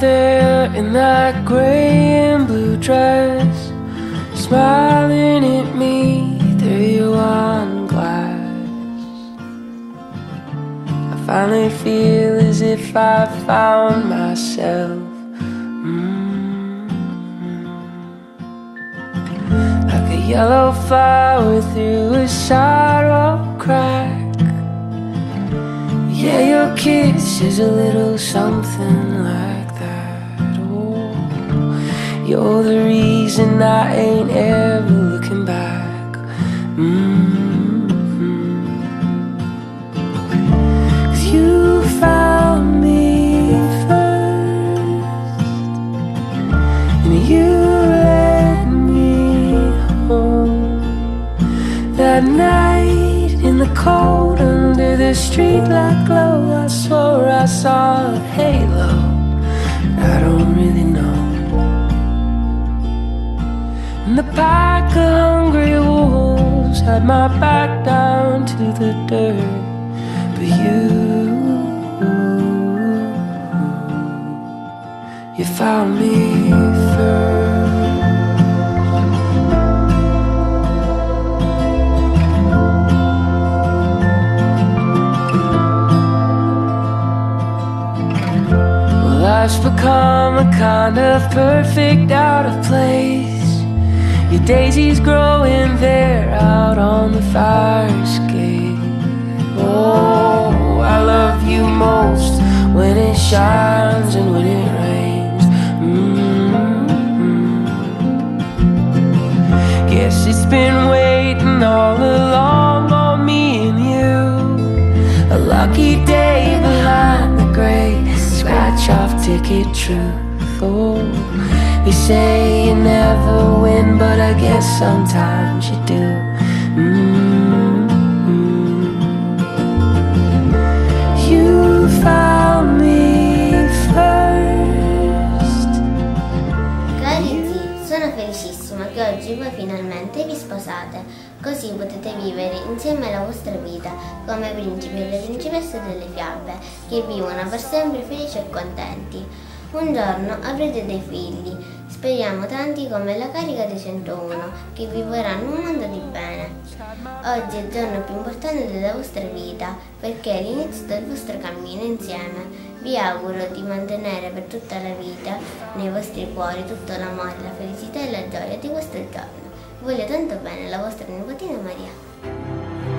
there in that gray and blue dress, smiling at me through your wine glass. I finally feel as if I found myself. Mm-hmm. Like a yellow flower through a sidewalk crack. Yeah, your kiss is a little something like you're the reason I ain't ever looking back. Mm-hmm. Cause you found me first, and you led me home that night in the cold under the streetlight glow. I swore I saw a halo. I don't really know. And the pack of hungry wolves had my back down to the dirt. But you, you found me first. Well, life's become a kind of perfect out of place. Your daisies growing there out on the fire escape. Oh, I love you most when it shines and when it rains. Mm-hmm. Guess it's been waiting all along on me and you. A lucky day behind the gray scratch off ticket truth. Oh, they say you never win, but I guess sometimes you do. Mm-hmm. You found me first. Cari zii, sono felicissima che oggi voi finalmente vi sposate, così potete vivere insieme la vostra vita come principi e le principesse delle fiabe, che vivono per sempre felici e contenti. Un giorno avrete dei figli, speriamo tanti come la carica dei 101, che viveranno un mondo di bene. Oggi è il giorno più importante della vostra vita, perché è l'inizio del vostro cammino insieme. Vi auguro di mantenere per tutta la vita nei vostri cuori tutto l'amore, la felicità e la gioia di questo giorno. Voglio tanto bene la vostra nipotina Maria.